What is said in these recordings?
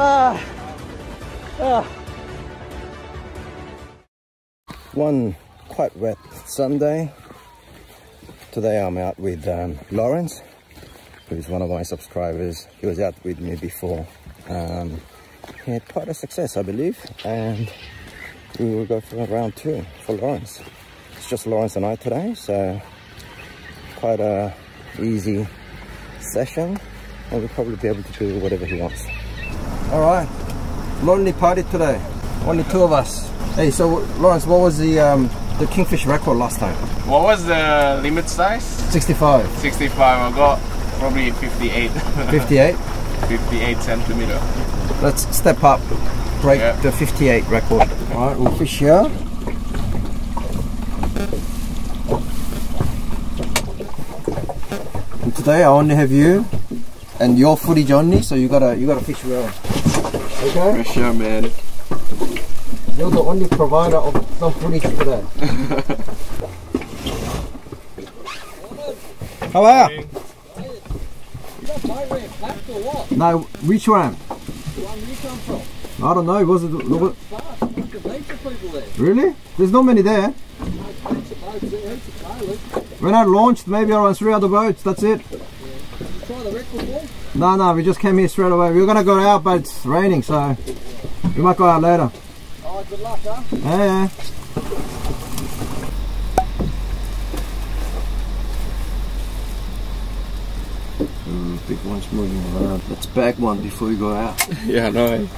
Ah. Ah. One quite wet Sunday. Today I'm out with um, Lawrence, who is one of my subscribers. He was out with me before. Um, he had quite a success, I believe, and we will go for round two for Lawrence. It's just Lawrence and I today, so quite a easy session, and we'll probably be able to do whatever he wants. All right, lonely party today. Only two of us. Hey, so Lawrence, what was the um, the kingfish record last time? What was the limit size? 65. 65. I got probably 58. 58. 58 centimeter. Let's step up, break Yeah. the 58 record. All right, we'll fish here. And today I only have you and your footage only, so you gotta you gotta fish well. Okay? For sure, man. You're the only provider of some footage today. How are you? No, which one? Do you come from? I don't know. Was it? was it- Really? There's not many there. When I launched, maybe around three other boats. That's it. No, no, we just came here straight away. We were gonna go out, but it's raining, so we might go out later. Oh, good luck, huh? Yeah, yeah. Mm, big one's moving around. Let's bag one before we go out. Yeah, no.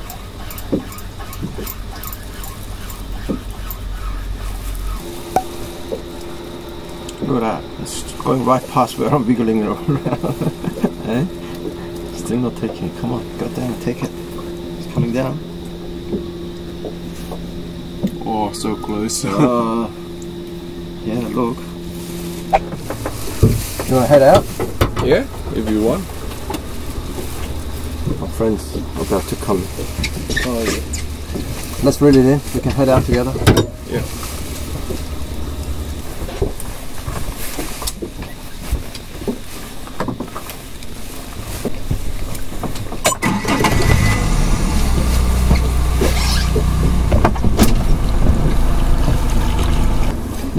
Look at that. It's going right past where I'm wiggling around. eh? Still not taking it. Come on, God damn take it. It's coming down. Oh, so close. Uh, yeah, look. You wanna head out? yeah, if you want. My friend's are about to come. Oh, yeah. Let's reel it in. We can head out together. Yeah.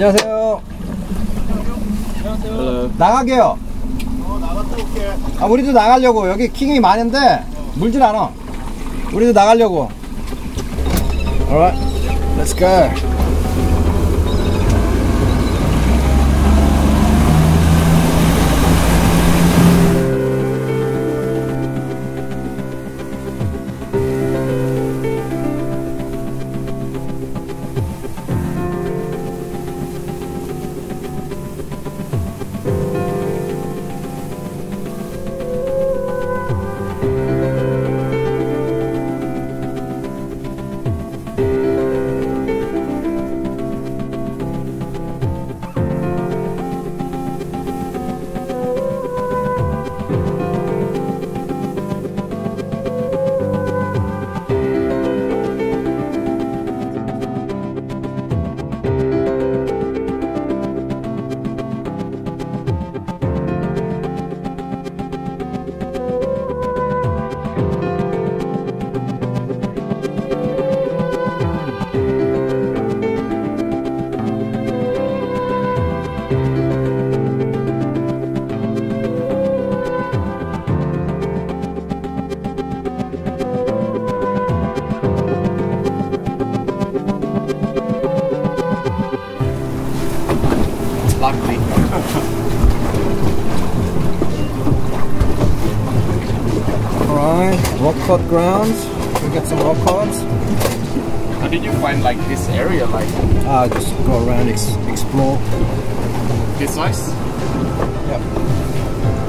안녕하세요. Hello. 나가게요. 아, 우리도 나가려고. 여기 킹이 많은데 물질 않아. 우리도 나가려고. Alright, let's go. Cod grounds. We get some rock cods. How did you find like this area, like Ah, just go around, ex- explore. this size?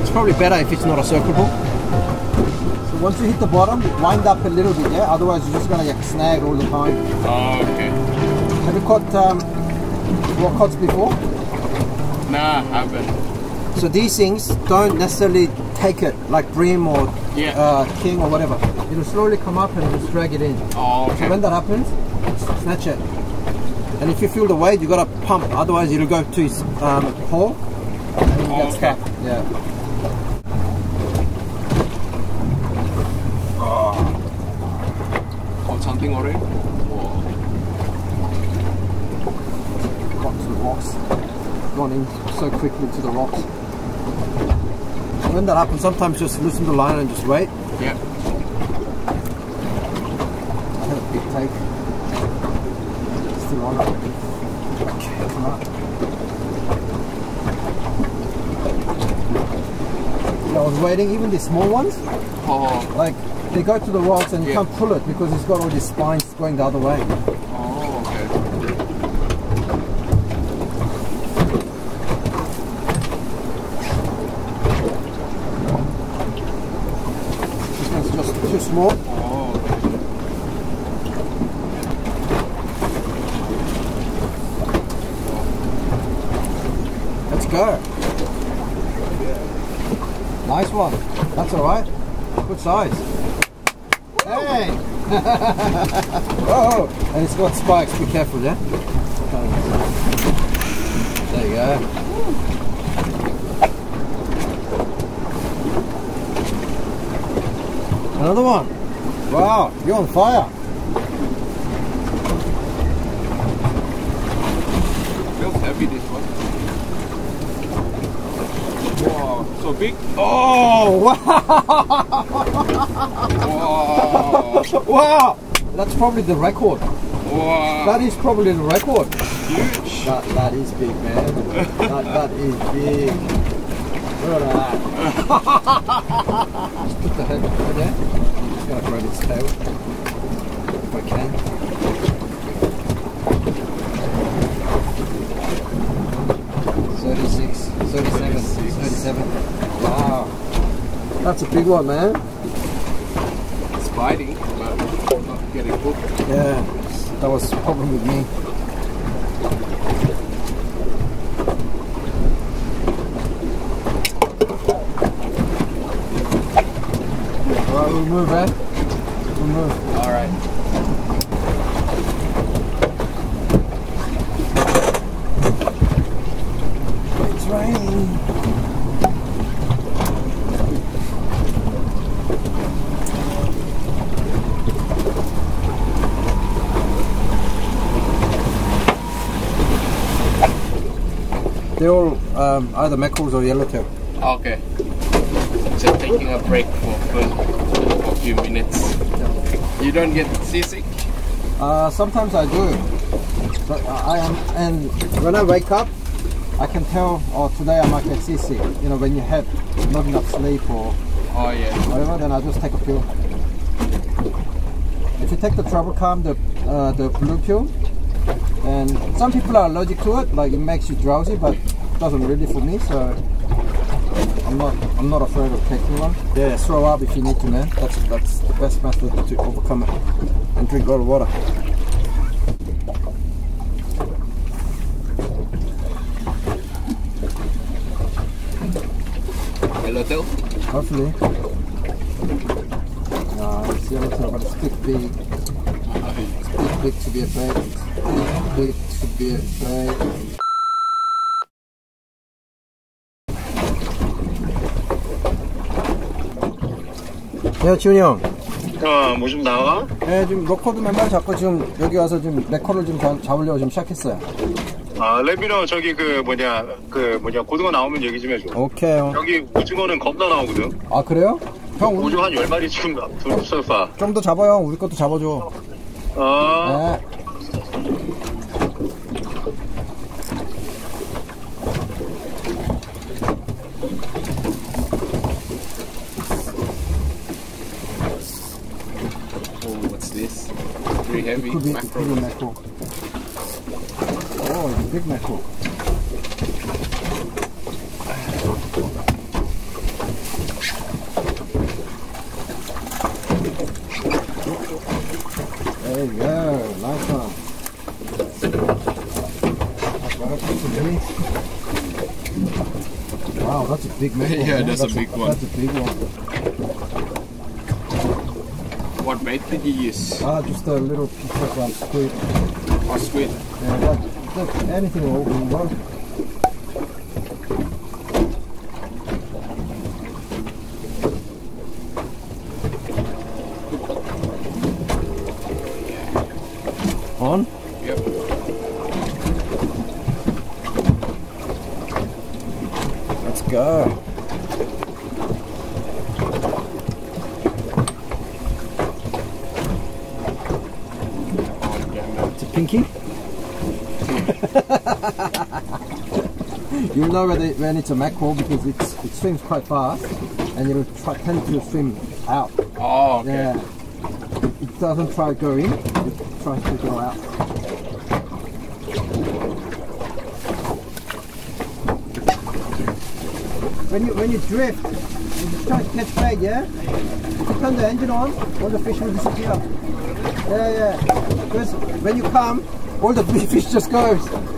It's probably better if it's not a circle. So once you hit the bottom, wind up a little bit, yeah? Otherwise you're just gonna get snagged all the time. Oh, okay. Have you caught um, rock cods before? Nah, I haven't. So these things don't necessarily take it like bream or Yeah. uh, king or whatever. It'll slowly come up and just drag it in. Oh, So when that happens, snatch it. And if you feel the weight, you gotta pump. Otherwise, it'll go to its um, hole and you Oh, okay. stuck. Yeah. biting already? Whoa. Got to the rocks. Gone in so quickly to the rocks. When that happens, sometimes just loosen the line and just wait. Yeah. Had a big take. Still on. it. Okay, come on. Yeah, I was waiting, even the small ones, Oh, like they go to the rocks and you Yeah. can't pull it because it's got all these spines going the other way. oh, okay. This one's just too small. Oh, okay. Let's go. Nice one. That's alright. Good size. Hey! Oh, oh, and it's got spikes. Be careful, yeah? There you go. Another one. Wow, you're on fire. Feels heavy this one. Wow, so big. Oh, Wow! wow, wow! That's probably the record. wow. That is probably the record. huge. That, that is big, man. that, that is big. Look at that. Just put the head over there. I'm just going to grab its tail. If I can. Thirty-six, thirty-seven, 36. Wow. That's a big one, man. It's biting, but not getting hooked. Yeah, that was the problem with me. Alright, we'll move, eh? We'll move. All right. It's raining. They're all um, either mackerels or yellowtail. Okay. Just taking a break for, for, a few minutes. You don't get seasick? Uh, sometimes I do. But I am, and when I wake up, I can tell, oh, today I might get seasick. You know, when you have not enough sleep or Oh yeah. whatever, then I just take a pill. If you take the Travacalm, the uh, the blue pill, and some people are allergic to it, like it makes you drowsy, but doesn't really for me. So I'm not I'm not afraid of taking one. Yeah, throw up if you need to, man. That's that's the best method to overcome it, and drink a lot of water. Yellowtail? Hopefully. No, it's yellowtail, but it's big, big. It's big, big to be afraid. Big to be afraid. 야, 지훈이 형. 어, 뭐좀 나와? 네, 지금 로커드 맨발 잡고 지금 여기 와서 지금 레커를 좀 잡- 잡으려고 지금 시작했어요. 아, 레비너 저기 그 뭐냐, 그 뭐냐, 고등어 나오면 얘기 좀 해줘. 오케이. 형. 여기 오징어는 겁나 나오거든. 아, 그래요? 형, 우리 오징어 한 10마리 지금 둘러싸. 좀더 잡아요. 우리 것도 잡아줘. 어, 네. Heavy. Could be, it could be mackerel. Oh, it's a big mackerel. There you go, nice one. That's that's a Wow, that's a big mackerel. Yeah, man. that's a big one. That's a big one. What bait did you use? Ah, just a little piece of um, squid. Or squid? Yeah, that, that, anything will will work. go. Oh, yeah, no. It's a pinky. You'll know when, it, when it's a mackerel because it's, it swims quite fast and it'll try, tend to swim out. Oh, okay. Yeah. It doesn't try to go in, it tries to go out. When you when you drift, you just try to catch bait, yeah? If you turn the engine on, all the fish will disappear. Yeah, yeah. Because when you come, all the fish just goes.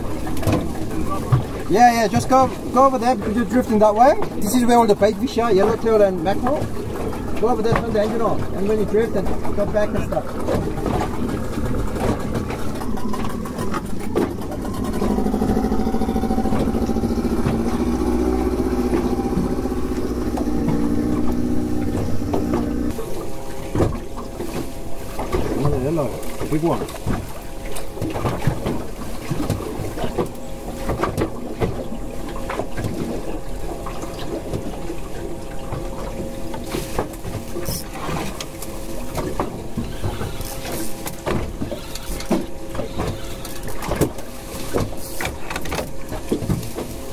Yeah, yeah, just go go over there because you're drifting that way. This is where all the bait fish are, yellowtail and mackerel. Go over there, turn the engine on, and when you drift, then come back and stuff. Yellow, big one.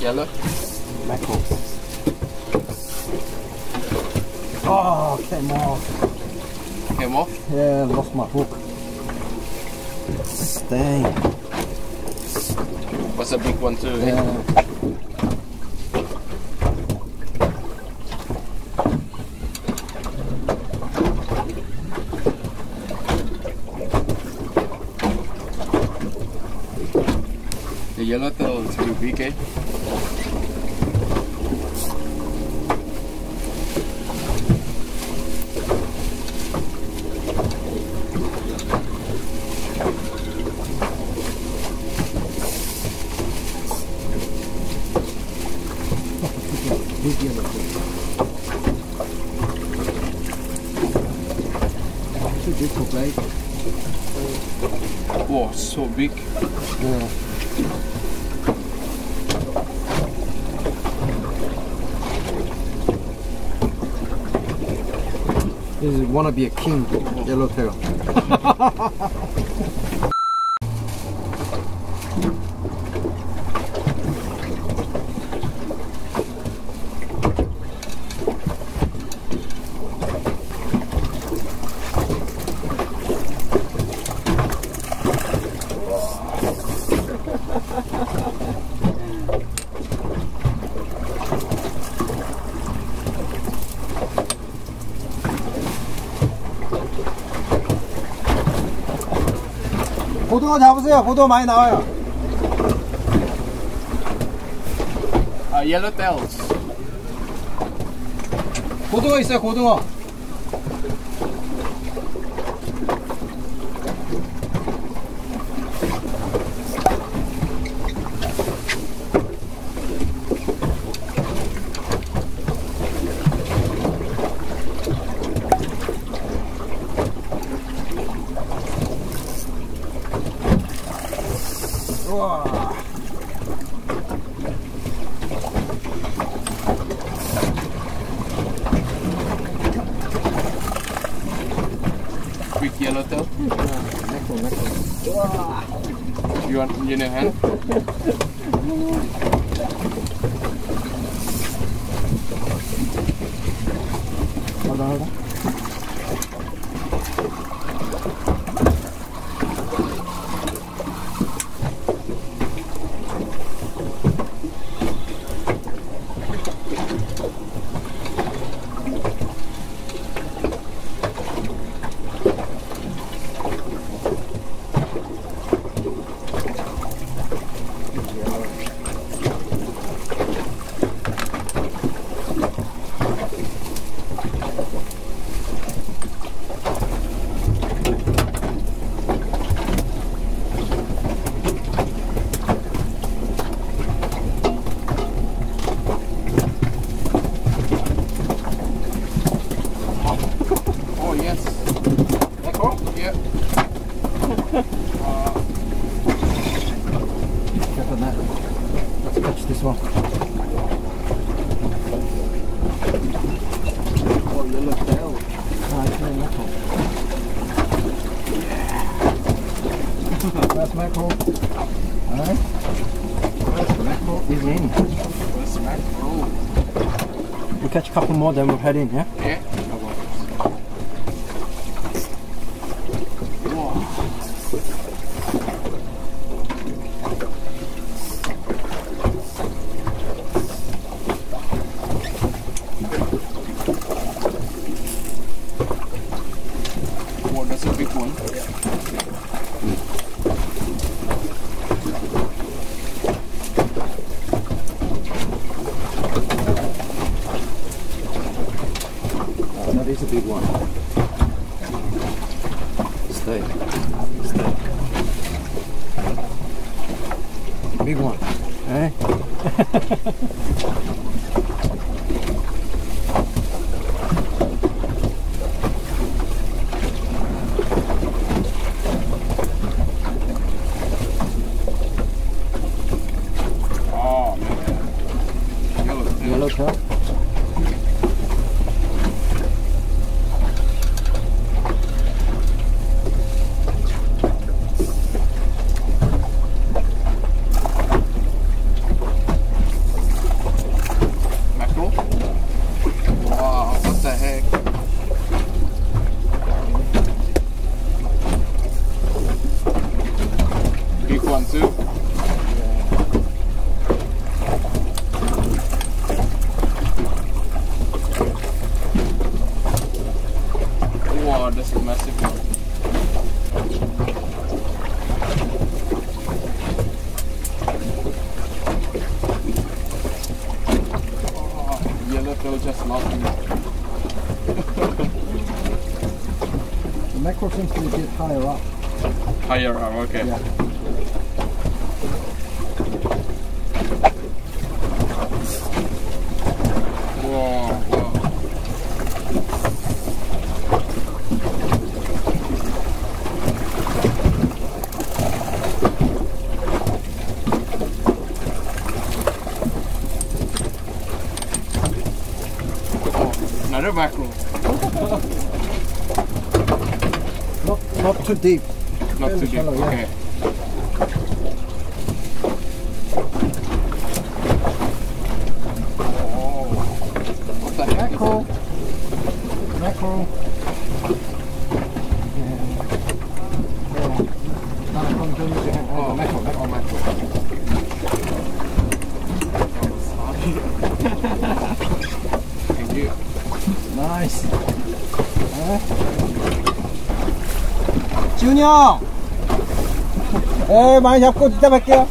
Yellow. Mackerel. Oh, came off. Off. Yeah, lost my hook. Dang. Was a big one too. eh? Yeah. The yellowtail is too big, eh? Big yellow fish. Too big for bait. Whoa, so big. Yeah. This is wanna be a king yellowtail. 고등어 잡으세요. 고등어 많이 나와요. Uh, yellowtails. 고등어 있어요. 고등어. You want in your hand? First mackerel. Alright. First mackerel is in. First mackerel. We'll catch a couple more, then we'll head in, yeah? Yeah. Wow. Wow, that's a big one. Oh, that is a big one. Stay. Stay. Big one. Eh? Oh man. Yellowtail. Yellowtail. Mackerel? Wow, what the heck? Big one too. Wow, that's a massive one. Oh, yellowtail just lost me. The mackerel seems to bit higher up. Higher up, okay. Yeah. Whoa, whoa. Another mackerel. Not, not too deep. Not too deep. okay. yeah. 지훈이 형! 에, 많이 잡고 이따 뵐게요.